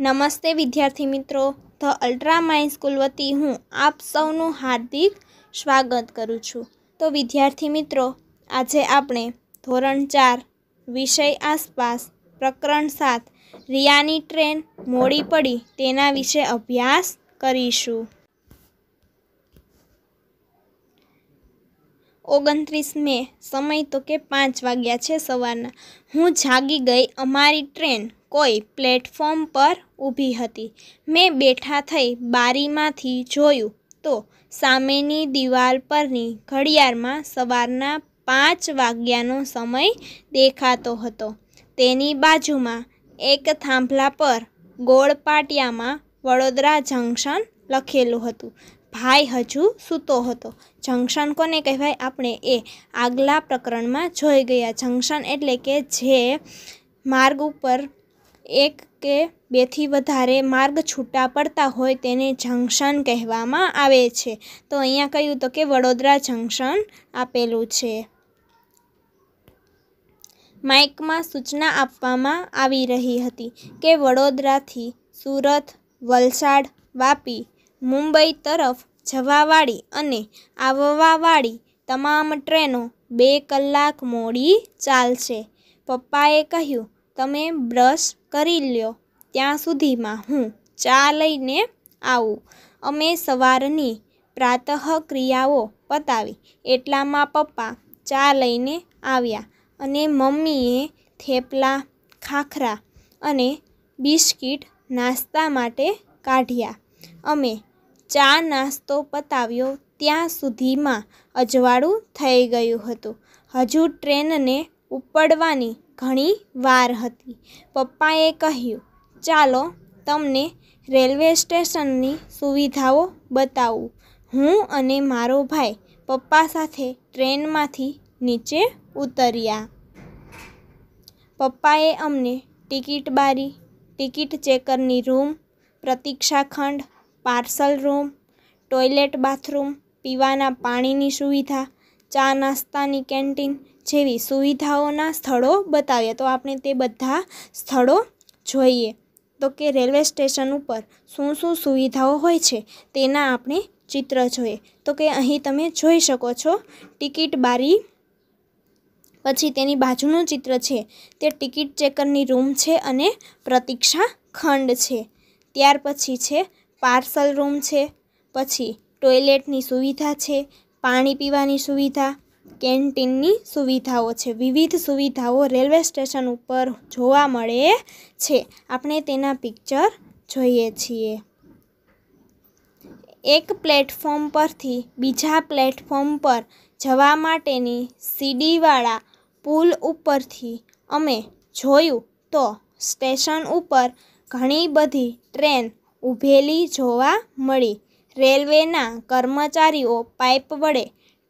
નમસ્તે વિદ્યાર્થી મિત્રો. ધ અલ્ટ્રા માઇન્ડ સ્કૂલ વતી હું આપ સૌનું હાર્દિક સ્વાગત કરું છું. તો વિદ્યાર્થી મિત્રો, આજે આપણે ધોરણ ચાર, વિષય આસપાસ, પ્રકરણ સાત, રિયાની ટ્રેન મોડી પડી તેના વિશે અભ્યાસ કરીશું. ઓગણત્રીસ મે, સમય તો કે પાંચ વાગ્યા છે સવારના. હું જાગી ગઈ અમારી ટ્રેન. કોઈ પ્લેટફોર્મ પર ઊભી હતી. મેં બેઠા થઈ બારીમાંથી જોયું તો સામેની દિવાલ પરની ઘડિયાળમાં સવારના પાંચ વાગ્યાનો સમય દેખાતો હતો. તેની બાજુમાં એક થાંભલા પર ગોળ પાટિયામાં વડોદરા જંકશન લખેલું હતું. ભાઈ હજુ સૂતો હતો. જંકશન કોને કહેવાય? આપણે એ આગલા પ્રકરણમાં જોઈ ગયા. જંકશન એટલે કે જે માર્ગ ઉપર એક કે બેથી વધારે માર્ગ છૂટા પડતા હોય તેને જંકશન કહેવામાં આવે છે. તો અહીંયા કહ્યું તો કે વડોદરા જંકશન આપેલું છે. માઇકમાં સૂચના આપવામાં આવી રહી હતી કે વડોદરાથી સુરત, વલસાડ, વાપી, મુંબઈ તરફ જવાવાળી અને આવવાવાળી તમામ ટ્રેનો બે કલાક મોડી ચાલશે. પપ્પાએ કહ્યું તમે બ્રશ કરી લ્યો. ત્યાં સુધીમાં હું ચા લઈને આવું. અમે સવારની પ્રાતઃ ક્રિયાઓ પતાવી. એટલામાં પપ્પા ચા લઈને આવ્યા અને મમ્મીએ થેપલા, ખાખરા અને બિસ્કિટ નાસ્તા માટે કાઢ્યા. અમે ચા નાસ્તો પતાવ્યો. ત્યાં સુધીમાં અજવાળું થઈ ગયું હતું. હજુ ટ્રેનને ઉપડવાની ઘણી વાર હતી. પપ્પાએ કહ્યું, ચાલો, તમને રેલવે સ્ટેશનની સુવિધાઓ બતાવું. હું અને મારો ભાઈ પપ્પા સાથે ટ્રેનમાંથી નીચે ઉતર્યા. પપ્પાએ અમને ટિકિટ બારી, ટિકિટ ચેકરની રૂમ પ્રતીક્ષાખંડ પાર્સલ રૂમ, ટોયલેટ બાથરૂમ, પીવાના પાણીની સુવિધા ચા નાસ્તાની કેન્ટીન જેવી સુવિધાઓના સ્થળો બતાવ્યા તો આપણે તે બધા સ્થળો જોઈએ. તો કે રેલવે સ્ટેશન ઉપર શું શું સુવિધાઓ હોય છે તેના આપણે ચિત્ર જોઈએ. તો કે અહીં તમે જોઈ શકો છો ટિકિટ બારી, પછી તેની બાજુનું ચિત્ર છે. તે ટિકિટ ચેકરની રૂમ છે અને પ્રતીક્ષા ખંડ છે. ત્યાર પછી છે પાર્સલ રૂમ છે, પછી ટોયલેટની સુવિધા છે પાણી પીવાની સુવિધા, કેન્ટીનની સુવિધાઓ છે. વિવિધ સુવિધાઓ રેલવે સ્ટેશન ઉપર જોવા મળે છે. આપણે તેના પિક્ચર જોઈએ છીએ. એક પ્લેટફોર્મ પરથી બીજા પ્લેટફોર્મ પર જવા માટેની સીડીવાળા પુલ ઉપરથી અમે જોયું તો સ્ટેશન ઉપર ઘણી બધી ટ્રેન ઊભેલી જોવા મળી. રેલવેના કર્મચારીઓ પાઇપ વડે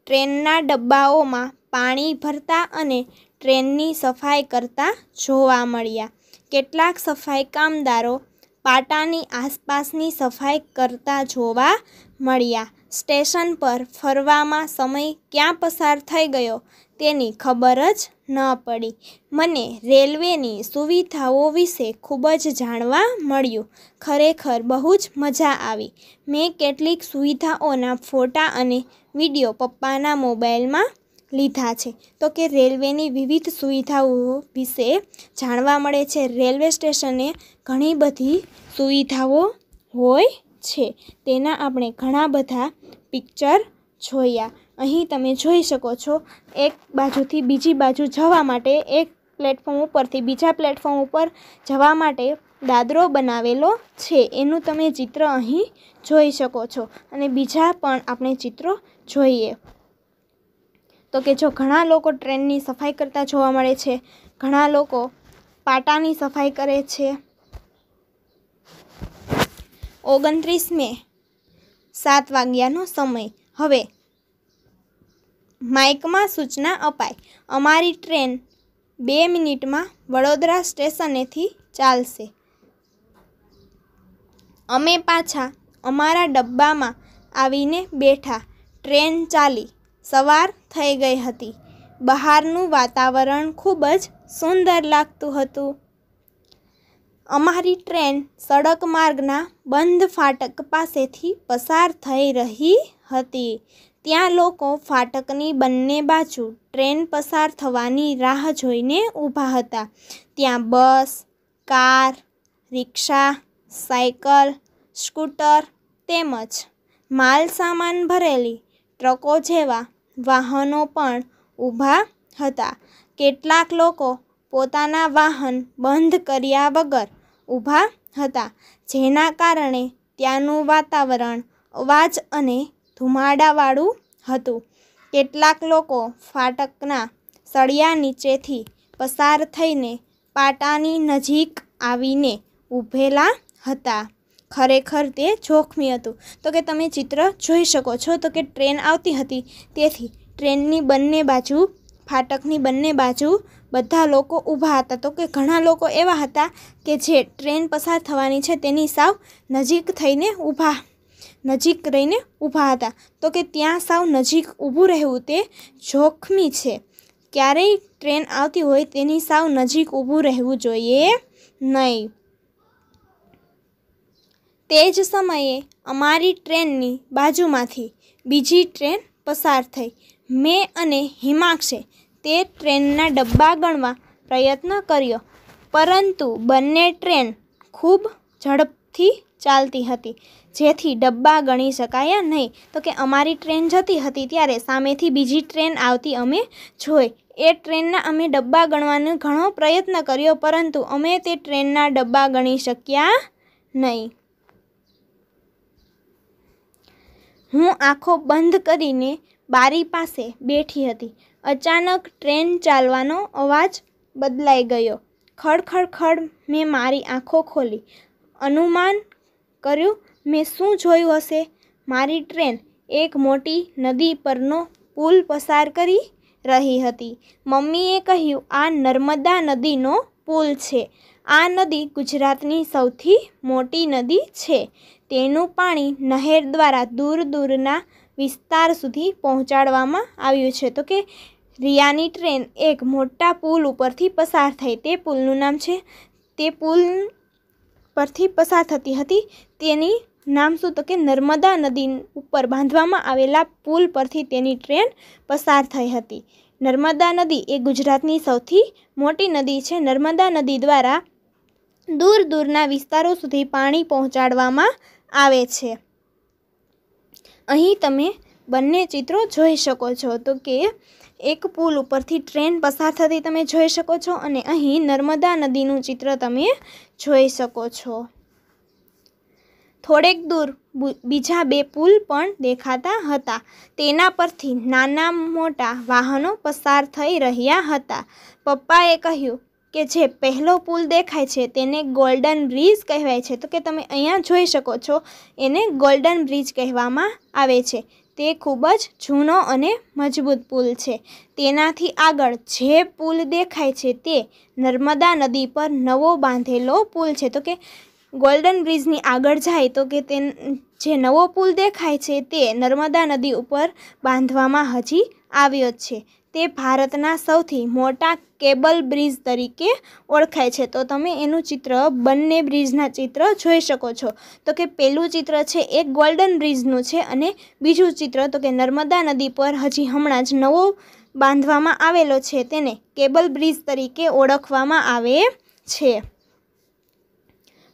ટ્રેનના ડબ્બાઓમાં પાણી ભરતા અને ટ્રેનની સફાઈ કરતા જોવા મળ્યા. કેટલાક સફાઈ કામદારો પાટાની આસપાસની સફાઈ કરતા જોવા મળ્યા. સ્ટેશન પર ફરવામાં સમય ક્યાં પસાર થઈ ગયો તેની ખબર જ ન પડી. મને રેલવેની સુવિધાઓ વિશે ખૂબ જ જાણવા મળ્યું. ખરેખર બહુ જ મજા આવી. મેં કેટલીક સુવિધાઓના ફોટા અને વીડિયો પપ્પાના મોબાઈલમાં લીધા છે. તો કે રેલવેની વિવિધ સુવિધાઓ વિશે જાણવા મળે છે. રેલવે સ્ટેશને ઘણી બધી સુવિધાઓ હોય છે. તેના આપણે ઘણા બધા પિક્ચર જોયા. અહીં તમે જોઈ શકો છો, એક બાજુથી બીજી બાજુ જવા માટે એક પ્લેટફોર્મ ઉપરથી બીજા પ્લેટફોર્મ ઉપર જવા માટે દાદરો બનાવેલો છે. એનું તમે ચિત્ર અહીં જોઈ શકો છો અને બીજા પણ આપણે ચિત્રો જોઈએ. તો કે જો ઘણા લોકો ટ્રેનની સફાઈ કરતા જોવા મળે છે, ઘણા લોકો પાટાની સફાઈ કરે છે. ઓગણત્રીસ મે સાત વાગ્યાનો સમય. હવે માઇકમાં સૂચના અપાય. અમારી ટ્રેન બે મિનિટમાં વડોદરા સ્ટેશનેથી ચાલશે. અમે પાછા અમારા ડબ્બામાં આવીને બેઠા. ટ્રેન ચાલી. સવાર થઈ ગઈ હતી. બહારનું વાતાવરણ ખૂબ જ સુંદર લાગતું હતું. અમારી ટ્રેન સડક માર્ગના બંધ ફાટક પાસેથી પસાર થઈ રહી હતી. ત્યાં લોકો ફાટકની બંને બાજુ ટ્રેન પસાર થવાની રાહ જોઈને ઊભા હતા. ત્યાં બસ, કાર, રિક્ષા, સાયકલ, સ્કૂટર તેમજ માલ સામાન ભરેલી ટ્રકો જેવા વાહનો પણ ઊભા હતા. કેટલાક લોકો પોતાના વાહન બંધ કર્યા વગર ઊભા હતા, જેના કારણે ત્યાંનું વાતાવરણ અવાજ અને ધુમાડાવાળું હતું. કેટલાક લોકો ફાટકના સળિયા નીચેથી પસાર થઈને પાટાની નજીક આવીને ઊભેલા હતા. ખરેખર તે જોખમી હતું. તો કે તમે ચિત્ર જોઈ શકો છો. તો કે ટ્રેન આવતી હતી. તેથી ટ્રેનની બંને બાજુ, ફાટકની બંને બાજુ બધા લોકો ઊભા હતા. તો કે ઘણા લોકો એવા હતા કે જે ટ્રેન પસાર થવાની છે તેની સાવ નજીક થઈને ઊભા નજીક રહીને ઊભા હતા. તો કે ત્યાં સાવ નજીક ઊભું રહેવું તે જોખમી છે. ક્યારેય ટ્રેન આવતી હોય તેની સાવ નજીક ઊભું રહેવું જોઈએ નહીં. તે જ સમયે અમારી ટ્રેનની બાજુમાંથી બીજી ટ્રેન પસાર થઈ. મેં અને હિમાક્ષે તે ટ્રેનના ડબ્બા ગણવા પ્રયત્ન કર્યો, પરંતુ બંને ટ્રેન ખૂબ ઝડપથી ચાલતી હતી. જેથી ડબ્બા ગણી શકાયા નહીં. તો કે અમારી ટ્રેન જતી હતી ત્યારે સામેથી બીજી ટ્રેન આવતી અમે જોઈ. એ ટ્રેનના અમે ડબ્બા ગણવાનો ઘણો પ્રયત્ન કર્યો, પરંતુ અમે તે ટ્રેનના ડબ્બા ગણી શક્યા નહીં. હું આંખો બંધ કરીને બારી પાસે બેઠી હતી. અચાનક ટ્રેન ચાલવાનો અવાજ બદલાઈ ગયો. ખડ ખડ ખડ મેં મારી આંખો ખોલી. અનુમાન કર્યું મેં શું જોયું હશે? મારી ટ્રેન એક મોટી નદી પરનો પુલ પસાર કરી રહી હતી. મમ્મીએ કહ્યું, આ નર્મદા નદીનો પુલ છે. આ નદી ગુજરાતની સૌથી મોટી નદી છે. તેનું પાણી નહેર દ્વારા દૂર દૂરના વિસ્તાર સુધી પહોંચાડવામાં આવ્યું છે. તો કે રિયાની ટ્રેન એક મોટા પુલ ઉપરથી પસાર થઈ. તે પુલનું નામ છે, તે પુલ પરથી પસાર થતી હતી. તેની નામ શું? તો કે નર્મદા નદી ઉપર બાંધવામાં આવેલા પુલ પરથી તેની ટ્રેન પસાર થઈ હતી. નર્મદા નદી એ ગુજરાતની સૌથી મોટી નદી છે. નર્મદા નદી દ્વારા દૂર દૂરના વિસ્તારો સુધી પાણી પહોંચાડવામાં આવે છે. અહીં તમે બંને ચિત્રો જોઈ શકો છો. તો કે એક પુલ ઉપરથી ટ્રેન પસાર થતી તમે જોઈ શકો છો અને અહીં નર્મદા નદીનું ચિત્ર તમે જોઈ શકો છો. થોડેક દૂર બીજા બે પુલ પણ દેખાતા હતા. તેના પરથી નાના મોટા વાહનો પસાર થઈ રહ્યા હતા. પપ્પાએ કહ્યું કે જે પહેલો પુલ દેખાય છે તેને ગોલ્ડન બ્રિજ કહેવાય છે. તો કે તમે અહીંયા જોઈ શકો છો, એને ગોલ્ડન બ્રિજ કહેવામાં આવે છે. તે ખૂબ જ જૂનો અને મજબૂત પુલ છે. તેનાથી આગળ જે પુલ દેખાય છે તે નર્મદા નદી પર નવો બાંધેલો પુલ છે. તો કે ગોલ્ડન બ્રિજની આગળ જાય તો કે તે જે નવો પુલ દેખાય છે તે નર્મદા નદી ઉપર બાંધવામાં હજી આવ્યો છે. તે ભારતના સૌથી મોટા કેબલ બ્રિજ તરીકે ઓળખાય છે. તો તમે એનું ચિત્ર બંને બ્રિજના ચિત્ર જોઈ શકો છો. તો કે પહેલું ચિત્ર છે એ ગોલ્ડન બ્રિજનું છે અને બીજું ચિત્ર તો કે નર્મદા નદી પર હજી હમણાં જ નવો બાંધવામાં આવેલો છે. તેને કેબલ બ્રિજ તરીકે ઓળખવામાં આવે છે.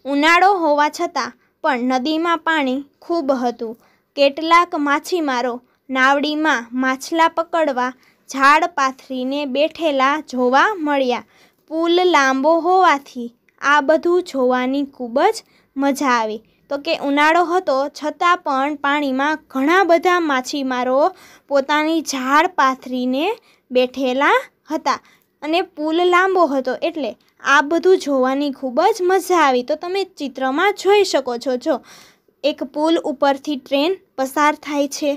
ઉનાળો હોવા છતાં પણ નદીમાં પાણી ખૂબ હતું. કેટલાક માછીમારો નાવડીમાં માછલા પકડવા ઝાડ પાથરીને બેઠેલા જોવા મળ્યા. પુલ લાંબો હોવાથી આ બધું જોવાની ખૂબ જ મજા આવી. તો કે ઉનાળો હતો છતાં પણ પાણીમાં ઘણા બધા માછીમારો પોતાની ઝાડ પાથરીને બેઠેલા હતા. અને પુલ લાંબો હતો એટલે આ બધું જોવાની ખૂબ જ મજા આવી. તો તમે ચિત્રમાં જોઈ શકો છો, જો એક પુલ ઉપરથી ટ્રેન પસાર થાય છે,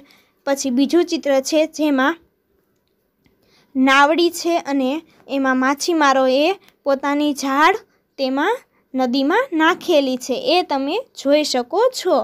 પછી બીજું ચિત્ર છે જેમાં નાવડી છે અને એમાં માછીમારોએ પોતાની ઝાડ તેમાં નદીમાં નાખેલી છે. એ તમે જોઈ શકો છો.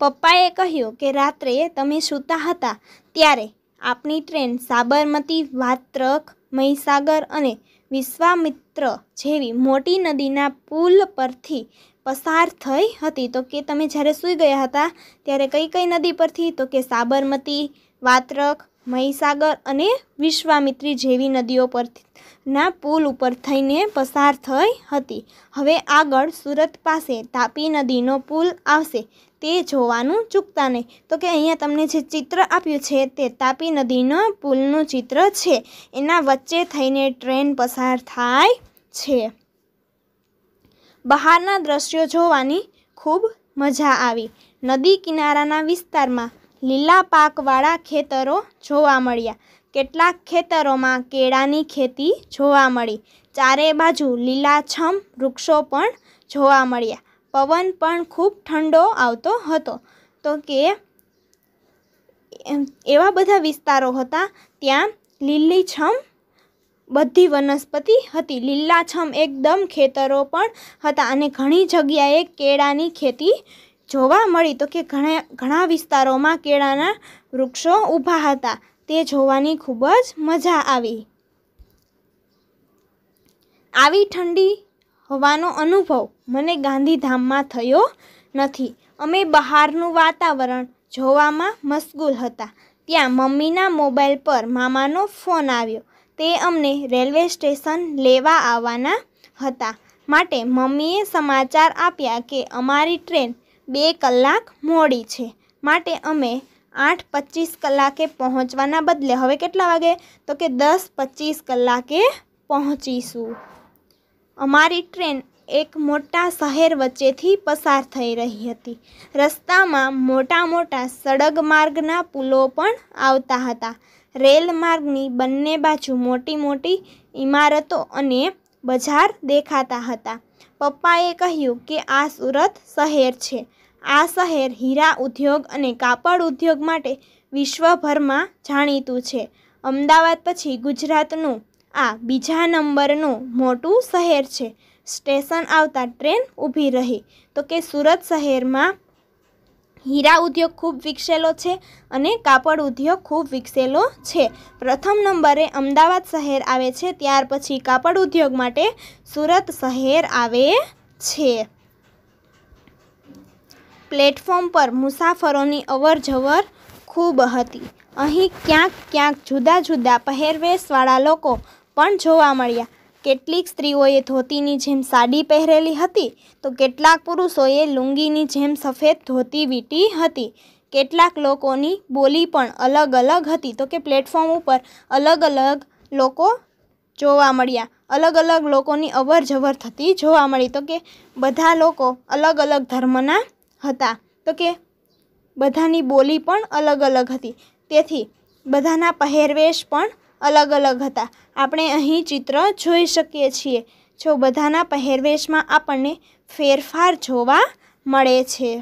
પપ્પાએ કહ્યું કે રાત્રે તમે સૂતા હતા ત્યારે આપણી ટ્રેન સાબરમતી, વાત્રક, મહીસાગર અને વિશ્વામિત્ર જેવી મોટી નદીના પુલ પરથી પસાર થઈ હતી. તો કે તમે જ્યારે સૂઈ ગયા હતા, ત્યારે કઈ કઈ નદી પરથી? તો કે સાબરમતી, વાત્રક, મહીસાગર અને વિશ્વામિત્રી જેવી નદીઓ પરના પુલ ઉપર થઈને પસાર થઈ હતી. હવે આગળ સુરત પાસે તાપી નદીનો પુલ આવશે. તે જોવાનું ચૂકતા નહીં. તો કે અહીંયા તમને જે ચિત્ર આપ્યું છે તે તાપી નદીનો પુલનું ચિત્ર છે. એના વચ્ચે થઈને ટ્રેન પસાર થાય છે. બહારના દ્રશ્યો જોવાની ખૂબ મજા આવી. નદી કિનારાના વિસ્તારમાં લીલા પાકવાળા ખેતરો જોવા મળ્યા. કેટલાક ખેતરોમાં કેળાની ખેતી જોવા મળી. ચારે બાજુ લીલાછમ વૃક્ષો પણ જોવા મળ્યા. પવન પણ ખૂબ ઠંડો આવતો હતો. તો કે એવા બધા વિસ્તારો હતા ત્યાં લીલીછમ બધી વનસ્પતિ હતી. લીલાછમ એકદમ ખેતરો પણ હતા અને ઘણી જગ્યાએ કેળાની ખેતી જોવા મળી. તો કે, ઘણા ઘણા વિસ્તારોમાં કેળાના વૃક્ષો ઊભા હતા. તે જોવાની ખૂબ જ મજા આવી. આવી ઠંડી હવાનો અનુભવ મને ગાંધીધામમાં થયો નથી. અમે બહારનું વાતાવરણ જોવામાં મશગુલ હતા. ત્યાં મમ્મીના મોબાઈલ પર મામાનો ફોન આવ્યો. તે અમને રેલવે સ્ટેશન લેવા આવવાના હતા. માટે મમ્મીએ સમાચાર આપ્યા કે અમારી ટ્રેન બે કલાક મોડી છે. માટે અમે આઠ પચીસ કલાકે પહોંચવાના બદલે, હવે કેટલા વાગે? તો કે દસ પચીસ કલાકે પહોંચીશું. અમારી ટ્રેન એક મોટા શહેર વચ્ચેથી પસાર થઈ રહી હતી. રસ્તામાં મોટા મોટા સડક માર્ગના પુલો પણ આવતા હતા. રેલ માર્ગની બંને બાજુ મોટી મોટી ઇમારતો અને બજાર દેખાતા હતા. પપ્પાએ કહ્યું કે આ સુરત શહેર છે. આ શહેર હીરા ઉદ્યોગ અને કાપડ ઉદ્યોગ માટે વિશ્વભરમાં જાણીતું છે. અમદાવાદ પછી ગુજરાતનું આ બીજા નંબરનું મોટું શહેર છે. સ્ટેશન આવતા ટ્રેન ઊભી રહી. તો કે સુરત શહેરમાં હીરા ઉદ્યોગ ખૂબ વિકસેલો છે અને કાપડ ઉદ્યોગ ખૂબ વિકસેલો છે. પ્રથમ નંબરે અમદાવાદ શહેર આવે છે, ત્યાર પછી કાપડ ઉદ્યોગ માટે સુરત શહેર આવે છે. પ્લેટફોર્મ પર મુસાફરોની અવર જવર ખૂબ હતી. અહીં ક્યાંક ક્યાંક જુદા જુદા પહેરવેશવાળા લોકો પણ જોવા મળ્યા. કેટલીક સ્ત્રીઓએ ધોતીની જેમ સાડી પહેરેલી હતી તો કેટલાક પુરુષોએ લુંગીની જેમ સફેદ ધોતી વીટી હતી. કેટલાક લોકોની બોલી પણ અલગ અલગ હતી. તો કે પ્લેટફોર્મ ઉપર અલગ અલગ લોકો જોવા મળ્યા. અલગ અલગ લોકોની અવર જવર થતી જોવા મળી. તો કે બધા લોકો અલગ અલગ ધર્મના હતા. તો કે બધાની બોલી પણ અલગ અલગ હતી. તેથી બધાના પહેરવેશ પણ અલગ અલગ હતા. આપણે અહીં ચિત્ર જોઈ શકીએ છીએ. જો બધાના પહેરવેશમાં આપણને ફેરફાર જોવા મળે છે.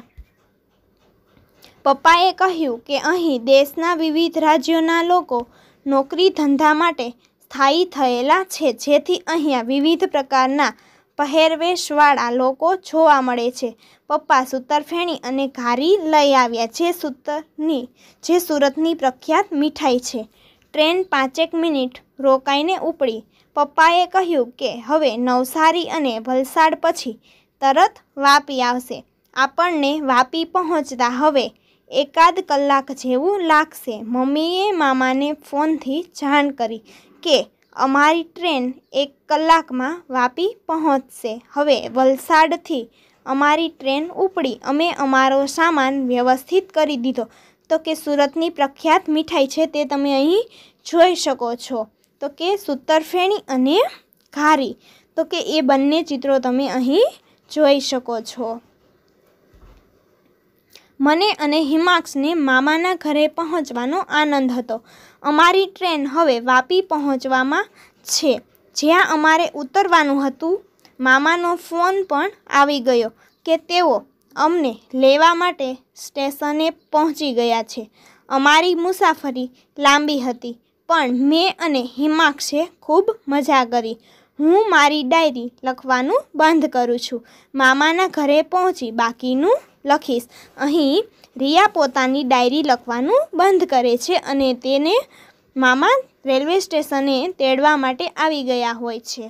પપ્પાએ કહ્યું કે અહીં દેશના વિવિધ રાજ્યોના લોકો નોકરી ધંધા માટે સ્થાયી થયેલા છે, જેથી અહીંયા વિવિધ પ્રકારના પહેરવેશવાળા લોકો જોવા મળે છે. પપ્પા સૂતરફેણી અને ઘારી લઈ આવ્યા, જે સૂતરની, જે સુરતની પ્રખ્યાત મીઠાઈ છે. ટ્રેન પાંચેક મિનિટ રોકાઈને ઉપડી. પપ્પાએ કહ્યું કે હવે નવસારી અને વલસાડ પછી તરત વાપી આવશે. આપણને વાપી પહોંચતા હવે એકાદ કલાક જેવું લાગશે. મમ્મીએ મામાને ફોનથી જાણ કરી કે અમારી ટ્રેન એક કલાકમાં વાપી પહોંચશે. હવે વલસાડથી અમારી ટ્રેન ઉપડી. અમે અમારો સામાન વ્યવસ્થિત કરી દીધો. તો કે સુરતની પ્રખ્યાત મીઠાઈ છે તે તમે અહીં જોઈ શકો છો. તો કે સૂતરફેણી અને ઘારી તો કે એ બંને ચિત્રો તમે અહીં જોઈ શકો છો. મને અને હિમાક્ષને મામાના ઘરે પહોંચવાનો આનંદ હતો. અમારી ટ્રેન હવે વાપી પહોંચવામાં છે. જ્યાં અમારે ઉતરવાનું હતું. મામાનો ફોન પણ આવી ગયો કે તેઓ અમને લેવા માટે સ્ટેશને પહોંચી ગયા છે. અમારી મુસાફરી લાંબી હતી, પણ મેં અને હિમાક્ષે ખૂબ મજા કરી. હું મારી ડાયરી લખવાનું બંધ કરું છું. મામાના ઘરે પહોંચી બાકીનું લખીશ. અહીં રિયા પોતાની ડાયરી લખવાનું બંધ કરે છે અને તેને મામા રેલવે સ્ટેશને તેડવા માટે આવી ગયા હોય છે.